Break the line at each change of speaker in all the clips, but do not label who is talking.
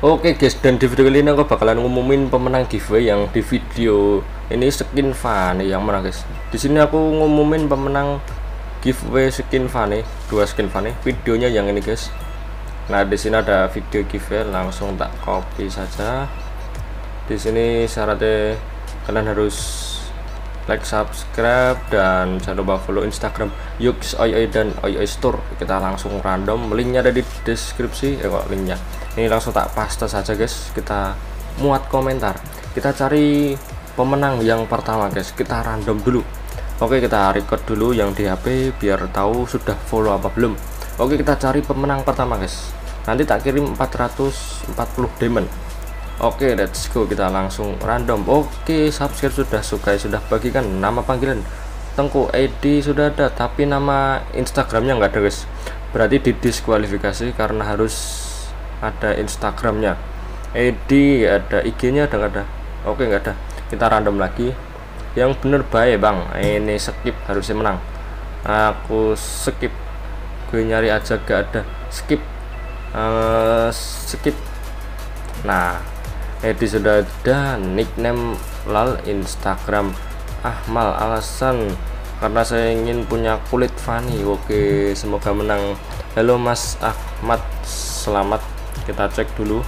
Oke guys, dan di video kali ini aku bakalan ngumumin pemenang giveaway yang di video ini skin funny yang menang guys. Di sini aku ngumumin pemenang giveaway skin funny, dua skin funny. Videonya yang ini guys. Nah di sini ada video giveaway, langsung tak copy saja. Di sini syaratnya kalian harus like, subscribe, dan jangan lupa follow Instagram Yux Oi dan Oi Store. Kita langsung random, linknya ada di deskripsi. Eh kok linknya? Ini langsung tak paste saja guys. Kita muat komentar. Kita cari pemenang yang pertama guys. Kita random dulu. Oke kita record dulu yang di HP biar tahu sudah follow apa belum. Oke kita cari pemenang pertama guys. Nanti tak kirim 440 diamond. Oke, let's go. Kita langsung random. Oke, subscribe sudah suka sudah bagikan nama panggilan Tengku ID sudah ada, tapi nama Instagramnya nggak ada guys. Berarti didiskualifikasi karena harus ada Instagramnya. ID ada, IG-nya ada nggak ada? Oke nggak ada. Kita random lagi. Yang bener baik bang. Ini skip harusnya menang. Aku skip. Gue nyari aja gak ada. Skip. Uh, skip. Nah, Edi sudah ada nickname lal Instagram Ahmal alasan. Karena saya ingin punya kulit funny. Oke semoga menang. Halo Mas Ahmad. Selamat. Kita cek dulu.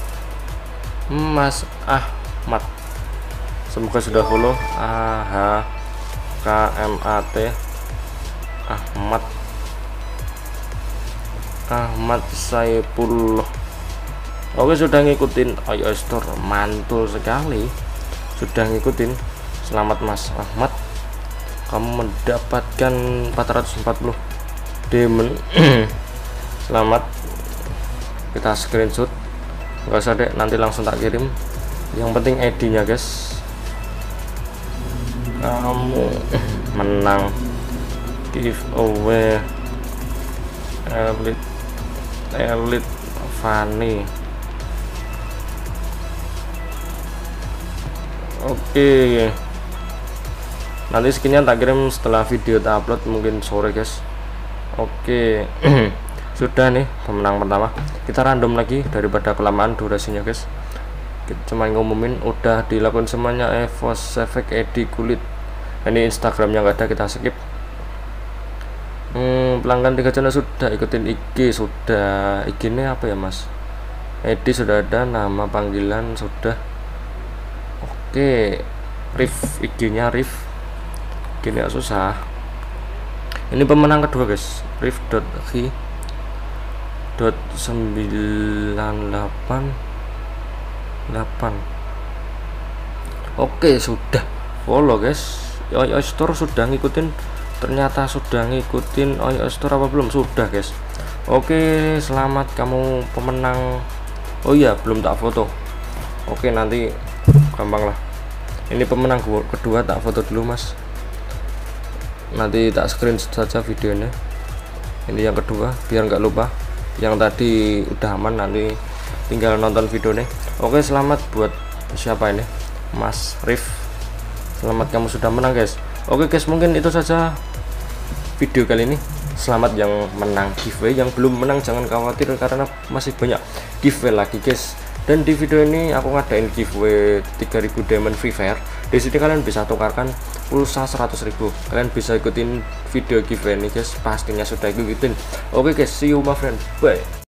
Mas Ahmad. Semoga sudah follow. AH KMAT Ahmad. Ahmad Saipullah Oke sudah ngikutin Ayo Store mantul sekali. Sudah ngikutin. Selamat Mas Ahmad. Kamu mendapatkan 440 diamond selamat. Kita screenshot. Nggak usah deh nanti langsung tak kirim. Yang penting ID nya guys. Kamu menang. Giveaway. Elite elite funny Oke. Nanti skinnya tak kirim setelah video tak upload mungkin sore guys. Oke. Sudah nih pemenang pertama. Kita random lagi daripada kelamaan durasinya guys. Cuma ngumumin udah dilakukan semuanya evos efek edi kulit. Ini instagramnya nggak ada kita skip. Hmm, pelanggan tiga channel sudah ikutin IG sudah. IG ini apa ya mas? Edi sudah ada nama panggilan sudah oke riff IG nya riff gini susah. Ini pemenang kedua guys. Riff dot dot sembilan delapan. Delapan. Oke sudah. Follow guys. Oi Store sudah ngikutin? Ternyata sudah ngikutin Oi Store apa belum? Sudah guys. Oke selamat kamu pemenang. Oh iya belum tak foto. Oke nanti gampang lah. Ini pemenang kedua tak foto dulu mas. Nanti tak screen saja videonya. Ini yang kedua biar nggak lupa. Yang tadi udah aman nanti tinggal nonton videonya. Oke selamat buat siapa ini? Mas Rif. Selamat kamu sudah menang guys. Oke guys mungkin itu saja video kali ini. Selamat yang menang. Giveaway yang belum menang jangan khawatir karena masih banyak giveaway lagi guys dan di video ini aku ngadain giveaway 3000 diamond free fire. Di sini kalian bisa tukarkan pulsa 100.000 kalian bisa ikutin video giveaway ini guys. Pastinya sudah ikutin. Oke guys. See you my friend. Bye